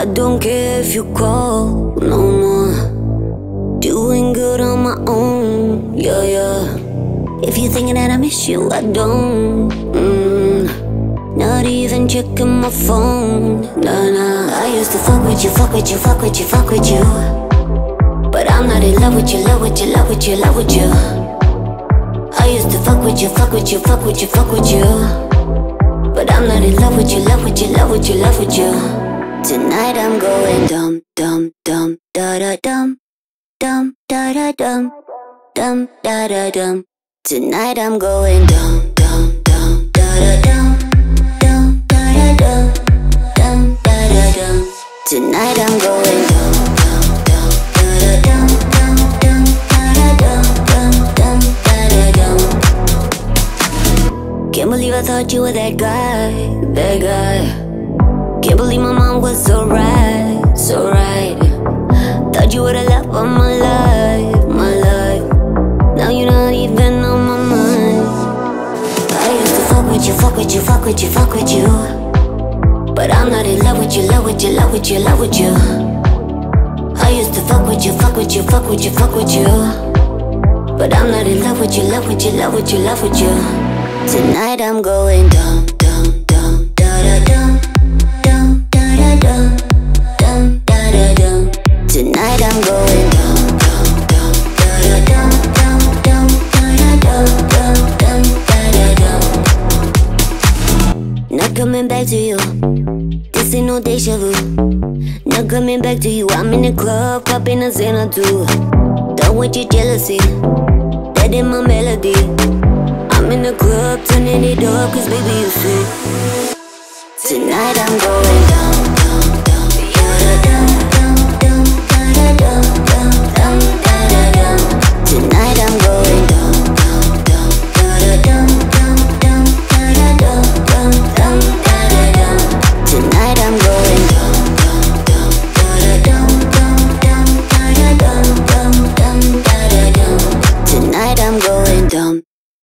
I don't care if you call no more. Doing good on my own, yeah, yeah. If you're thinking that I miss you, I don't. Mm. Not even checking my phone, nah, nah. I used to fuck with you, fuck with you, fuck with you, fuck with you. But I'm not in love with you, love with you, love with you, love with you. I used to fuck with you, fuck with you, fuck with you, fuck with you. But I'm not in love with you, love with you, love with you, love with you. Tonight I'm going dum dum dum da da dum dum da da dum dum da da dum. Tonight I'm going dum dum dum da da dum dum da da dum dum da da dum. Tonight Can't believe I thought you were that guy, that guy. Can't believe my mom was so right, so right. Thought you were the love of my life, my life. Now you're not even on my mind. I used to fuck with you, fuck with you, fuck with you, fuck with you. But I'm not in love with you, love with you, love with you, love with you. I used to fuck with you, fuck with you, fuck with you, fuck with you. But I'm not in love with you, love with you, love with you, love with you. Tonight I'm going dumb, da da da da da da. Tonight I'm going da da da da da da. Not coming back to you. This ain't no deja vu. Not coming back to you. I'm in the club, popping a Xanadu. Done with your jealousy. That in my melody. I'm in the club, turning it up, cause baby you see. Tonight I'm going.